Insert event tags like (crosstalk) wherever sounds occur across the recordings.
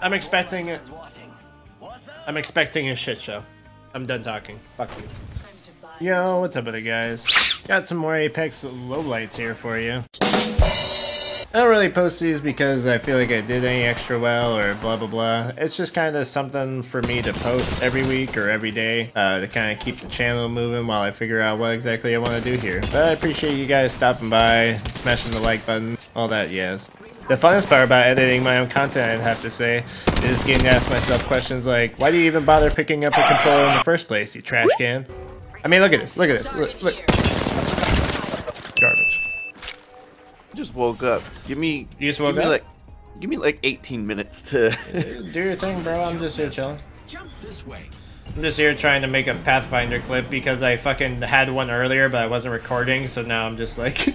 I'm expecting it. I'm expecting a shit show. I'm done talking. Fuck you. Yo, what's up with it guys? Got some more Apex lowlights here for you. I don't really post these because I feel like I did any extra well or blah blah blah. It's just kind of something for me to post every week or every day uh, to kind of keep the channel moving while I figure out what exactly I want to do here. But I appreciate you guys stopping by, smashing the like button, all that yes. The funnest part about editing my own content, I'd have to say, is getting to ask myself questions like, why do you even bother picking up a controller in the first place, you trash can? I mean, look at this, look at this, look, look. Garbage. just woke up. Give me. You just woke give me up? like, give me like 18 minutes to. Do your thing, bro, I'm just here chilling. Jump this way. I'm just here trying to make a Pathfinder clip because I fucking had one earlier, but I wasn't recording, so now I'm just like (laughs)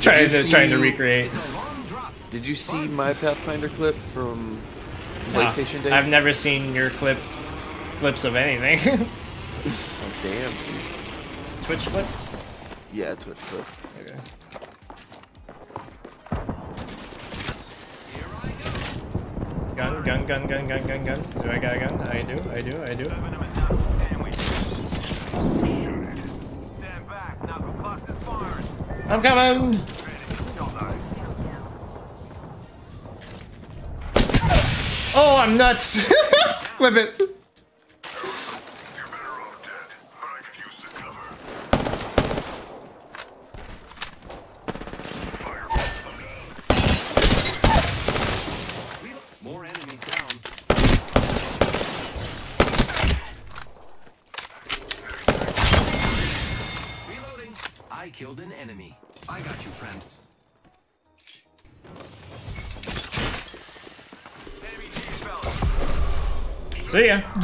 trying to you trying to see- recreate. Did you see my Pathfinder clip from Nah, PlayStation Day? I've never seen your clip clips of anything. (laughs) Oh, damn. dude. Twitch clip? Yeah, Twitch clip. Okay. Gun, gun, gun, gun, gun, gun, gun. Do I got a gun? I do, I do, I do. Stand back. Knuckle clusters firing. I'm coming! Oh, I'm nuts! (laughs) Flip it! See ya! (laughs)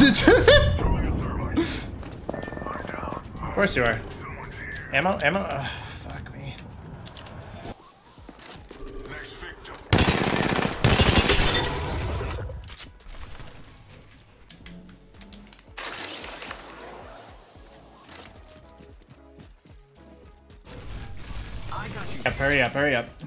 of course you are. Ammo? Ammo? Ugh, fuck me. Next victim. I got you. Yep, hurry up, hurry up.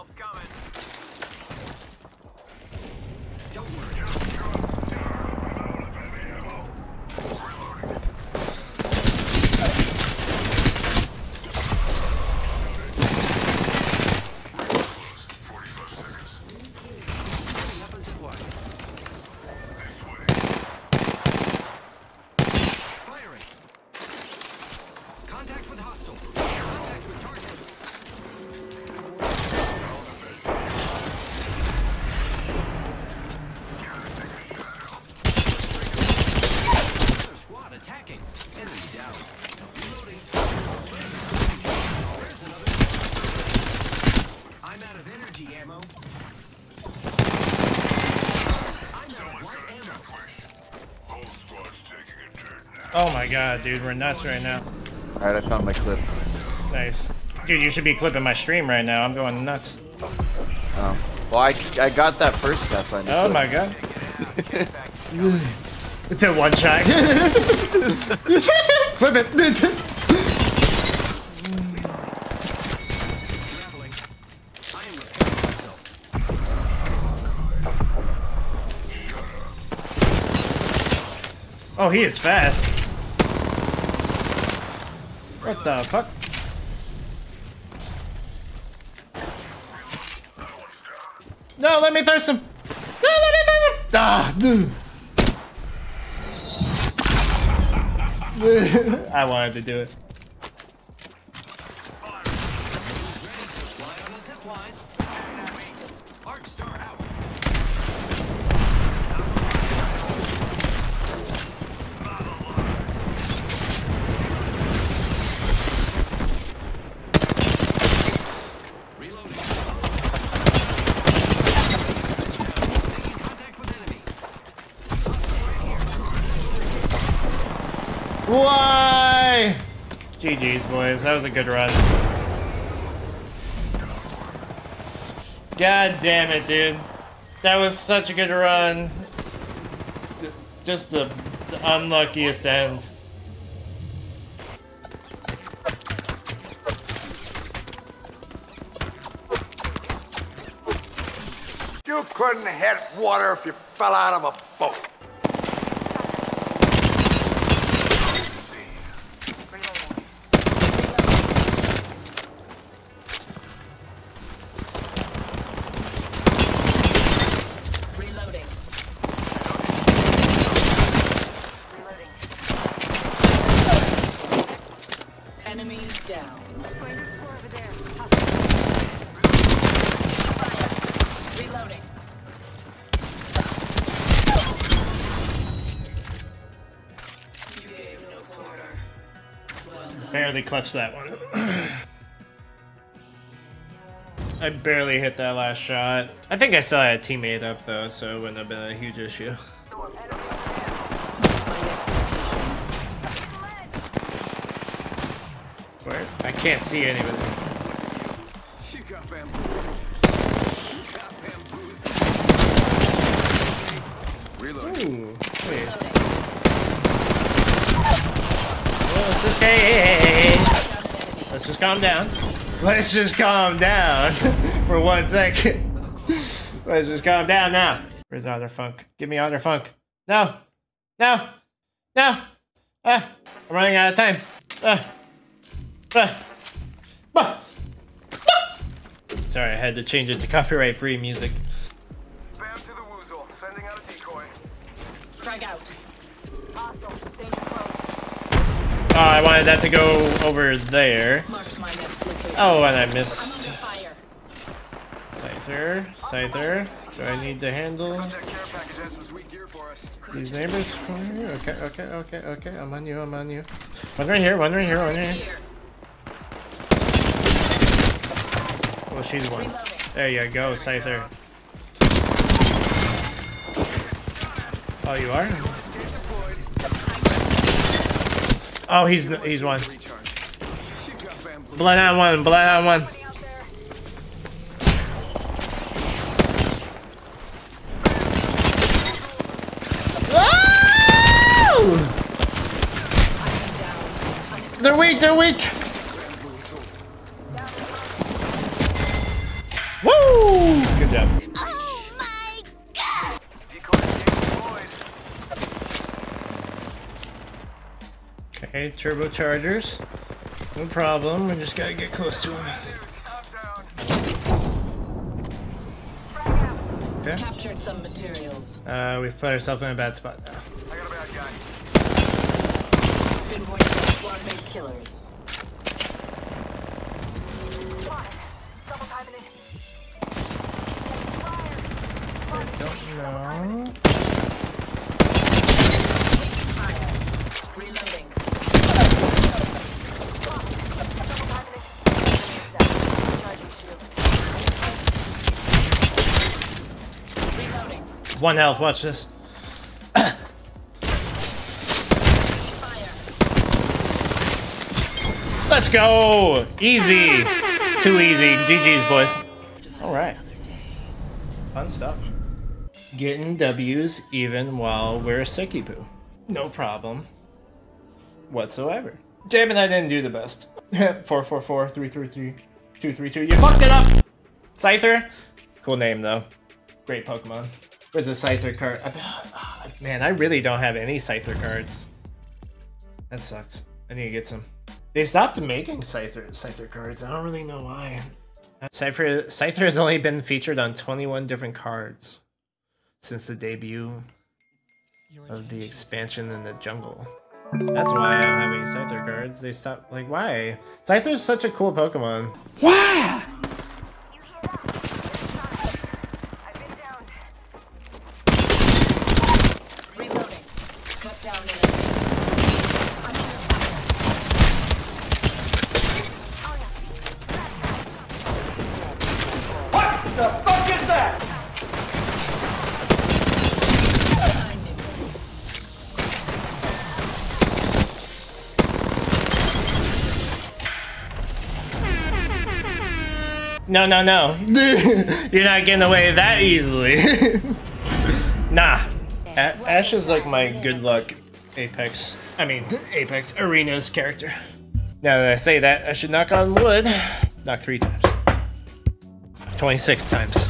Help's coming. God, dude, we're nuts right now. Alright, I found my clip. Nice. Dude, you should be clipping my stream right now. I'm going nuts. Um, well, I, I got that first Pathfinder. Oh my god. (laughs) the one shot. (laughs) Clip it. Traveling. I am repairing myself. oh, he is fast. What the fuck? No, let me thirst him. No, let me thirst him. Ah, dude. (laughs) I wanted to do it. Why? GG's, boys. That was a good run. God damn it, dude. That was such a good run. just the, the unluckiest end. You couldn't hit water if you fell out of a boat. Barely clutched that one. I barely hit that last shot. I think I still had a teammate up though, so it wouldn't have been a huge issue. Where? I can't see anybody. Ooh, wait. Let's just, hey, just calm down. Let's just calm down (laughs) for one second. Let's just calm down now. Where's Otter Funk? Give me Otter Funk. No. No. No. Ah. I'm running out of time. Ah. Ah. Ah. Ah. Sorry, I had to change it to copyright free music. Bam to the woozle. Sending out a decoy. Frag out. Oh, Uh, I wanted that to go over there. Marked my next location. Oh, and I missed. under fire. Scyther, Scyther. Do I need to handle That care package has some sweet gear for us. these neighbors for you? Okay, okay, okay, okay. I'm on you, I'm on you. One right here, one right here, one right here. Here. Well, she's one. There you go, Scyther. Oh, you are? Oh, he's he's one. Blood on one, blood on one. They're weak, they're weak. Okay, turbochargers. No problem, we just gotta get close to him. Okay. Captured some materials. Uh, we've put ourselves in a bad spot now. I got a bad guy. Pinpoint squad mates killers. One health, watch this. (coughs) Let's go! Easy! Too easy. GG's, boys. Alright. Fun stuff. Getting W's even while we're a sicky poo. No problem. Whatsoever. Damn it, I didn't do the best. (laughs) 444 333 232. You fucked it up! Scyther? Cool name, though. Great Pokemon. Where's the Scyther card? (sighs) Man, I really don't have any Scyther cards. That sucks. I need to get some. They stopped making Scyther Scyther cards. I don't really know why. Scyther Scyther has only been featured on 21 different cards since the debut of the expansion in the jungle. That's why I don't have any Scyther cards. They stopped. Like, why? Scyther is such a cool Pokemon. Reloading. No, no, no. (laughs) You're not getting away that easily. (laughs) nah. A- Ash is like my good luck Apex. I mean, Apex Arena's character. Now that I say that, I should knock on wood. Knock three times. 26 times.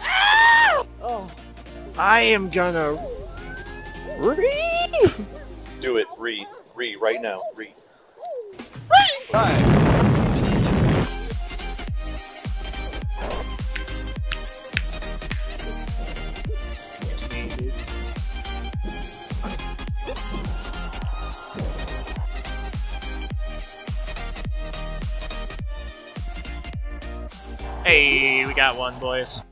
I (laughs) Oh, I am gonna. Re- Do it. Re. Re. Right now. Re. Hey, we got one, boys.